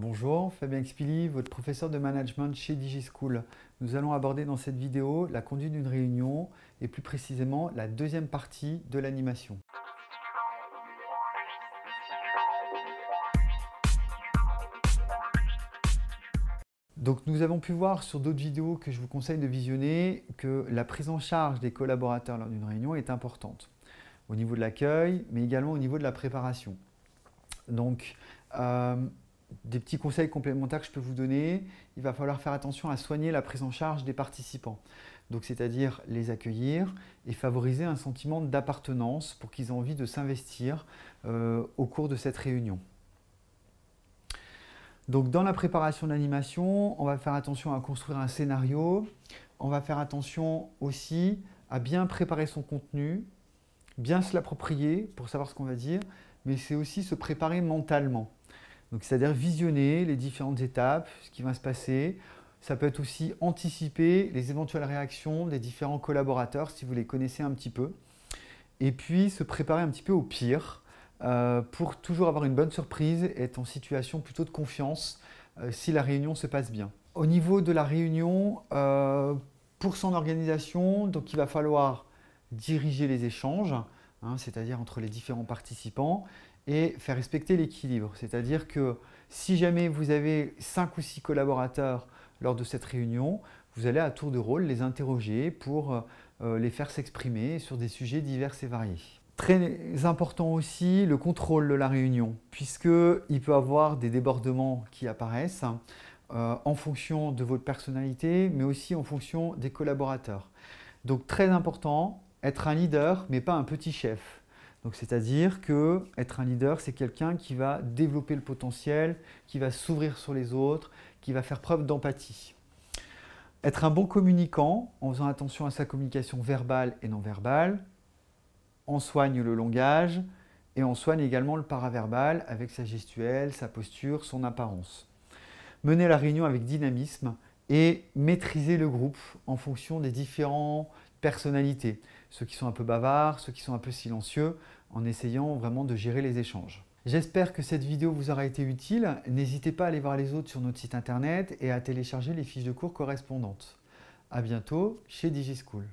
Bonjour, Fabien Expili, votre professeur de management chez DigiSchool. Nous allons aborder dans cette vidéo la conduite d'une réunion et plus précisément la deuxième partie de l'animation. Donc nous avons pu voir sur d'autres vidéos que je vous conseille de visionner que la prise en charge des collaborateurs lors d'une réunion est importante au niveau de l'accueil, mais également au niveau de la préparation. Donc, euh, des petits conseils complémentaires que je peux vous donner, il va falloir faire attention à soigner la prise en charge des participants. Donc, c'est-à-dire les accueillir et favoriser un sentiment d'appartenance pour qu'ils aient envie de s'investir euh, au cours de cette réunion. Donc, dans la préparation de l'animation, on va faire attention à construire un scénario. On va faire attention aussi à bien préparer son contenu, bien se l'approprier pour savoir ce qu'on va dire, mais c'est aussi se préparer mentalement. Donc, c'est-à-dire visionner les différentes étapes, ce qui va se passer. Ça peut être aussi anticiper les éventuelles réactions des différents collaborateurs si vous les connaissez un petit peu. Et puis se préparer un petit peu au pire euh, pour toujours avoir une bonne surprise et être en situation plutôt de confiance euh, si la réunion se passe bien. Au niveau de la réunion, euh, pour son organisation, donc il va falloir diriger les échanges, hein, c'est-à-dire entre les différents participants, et faire respecter l'équilibre. C'est-à-dire que si jamais vous avez cinq ou six collaborateurs lors de cette réunion, vous allez à tour de rôle les interroger pour euh, les faire s'exprimer sur des sujets divers et variés. Très important aussi le contrôle de la réunion, puisqu'il peut avoir des débordements qui apparaissent euh, en fonction de votre personnalité, mais aussi en fonction des collaborateurs. Donc très important, être un leader, mais pas un petit chef. Donc c'est-à-dire que être un leader, c'est quelqu'un qui va développer le potentiel, qui va s'ouvrir sur les autres, qui va faire preuve d'empathie. Être un bon communicant en faisant attention à sa communication verbale et non verbale. On soigne le langage et on soigne également le paraverbal avec sa gestuelle, sa posture, son apparence. Mener la réunion avec dynamisme et maîtriser le groupe en fonction des différentes personnalités ceux qui sont un peu bavards, ceux qui sont un peu silencieux, en essayant vraiment de gérer les échanges. J'espère que cette vidéo vous aura été utile. N'hésitez pas à aller voir les autres sur notre site internet et à télécharger les fiches de cours correspondantes. A bientôt chez DigiSchool.